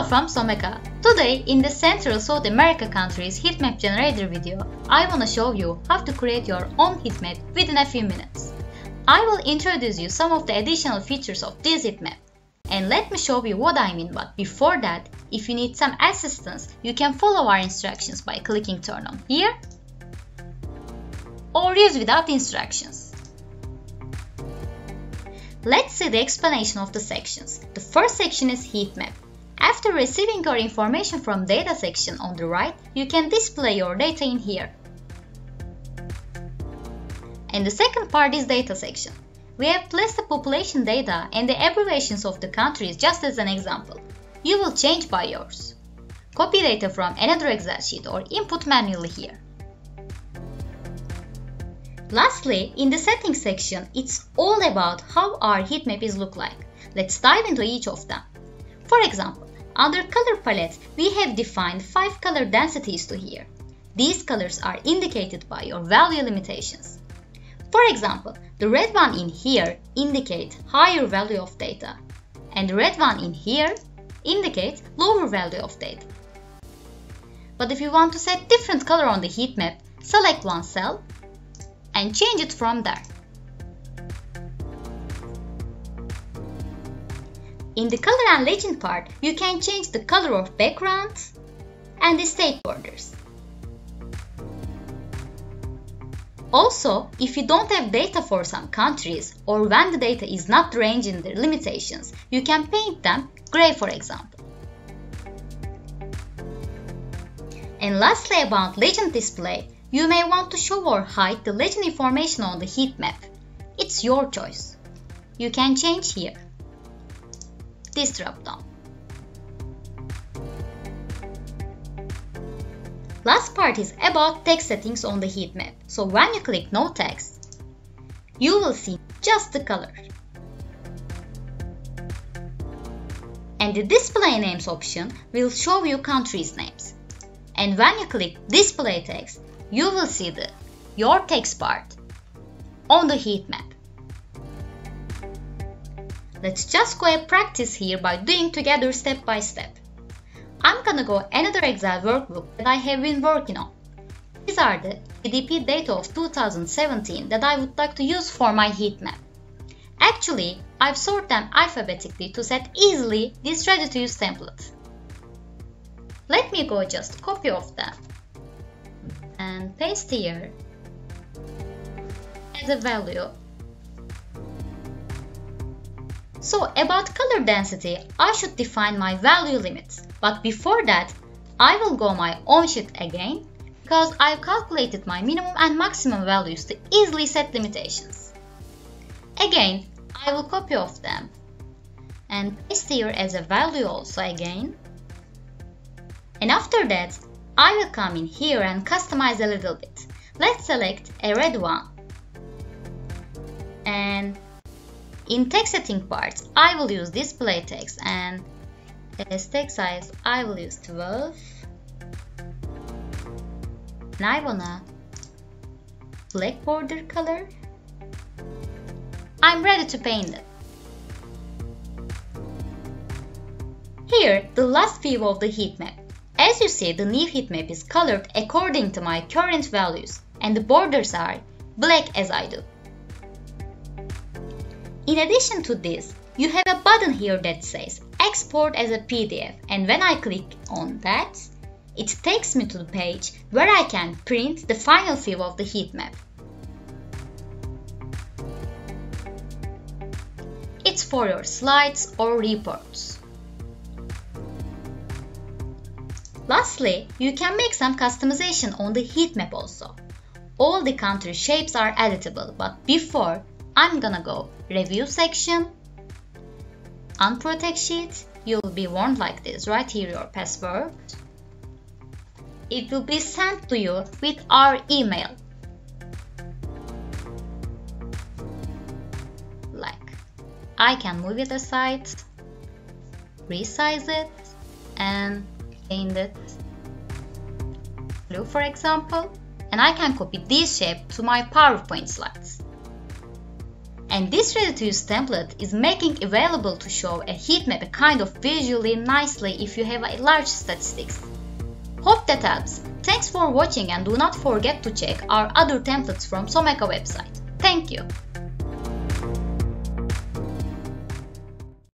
Hello from Someka. Today, in the Central South America countries heatmap generator video, I wanna show you how to create your own heatmap within a few minutes. I will introduce you some of the additional features of this heatmap. And let me show you what I mean but before that, if you need some assistance, you can follow our instructions by clicking turn on here or use without instructions. Let's see the explanation of the sections. The first section is heat map. After receiving your information from data section on the right, you can display your data in here. And the second part is data section. We have placed the population data and the abbreviations of the countries just as an example. You will change by yours. Copy data from another Excel sheet or input manually here. Lastly, in the settings section, it's all about how our heat map is look like. Let's dive into each of them. For example, under color palette, we have defined 5 color densities to here. These colors are indicated by your value limitations. For example, the red one in here indicates higher value of data, and the red one in here indicates lower value of data. But if you want to set different color on the heat map, select one cell and change it from there. In the color and legend part, you can change the color of background and the state borders. Also, if you don't have data for some countries or when the data is not ranging their limitations, you can paint them gray for example. And lastly about legend display, you may want to show or hide the legend information on the heat map. It's your choice. You can change here. This drop down. Last part is about text settings on the heat map. So when you click no text, you will see just the color. And the display names option will show you countries names. And when you click display text, you will see the your text part on the heat map. Let's just go and practice here by doing together step by step. I'm gonna go another Excel workbook that I have been working on. These are the GDP data of 2017 that I would like to use for my heat map. Actually, I've sorted them alphabetically to set easily this ready to use template. Let me go just copy of them and paste here as a value. So about color density, I should define my value limits. But before that, I will go my own sheet again because I've calculated my minimum and maximum values to easily set limitations. Again, I will copy of them and paste here as a value also again. And after that, I will come in here and customize a little bit. Let's select a red one. And in text setting part, I will use display text and as text size, I will use 12. And I wanna black border color. I'm ready to paint it. Here, the last view of the heat map. As you see, the new heat map is colored according to my current values and the borders are black as I do. In addition to this, you have a button here that says export as a PDF and when I click on that, it takes me to the page where I can print the final view of the heat map. It's for your slides or reports. Lastly, you can make some customization on the heat map also. All the country shapes are editable, but before, I'm gonna go Review section, Unprotect sheet, you'll be warned like this, right here your password. It will be sent to you with our email. Like, I can move it aside, resize it, and paint it blue for example and I can copy this shape to my PowerPoint slides. And this ready-to-use template is making available to show a heat map kind of visually nicely if you have a large statistics. Hope that helps. Thanks for watching and do not forget to check our other templates from Someka website. Thank you!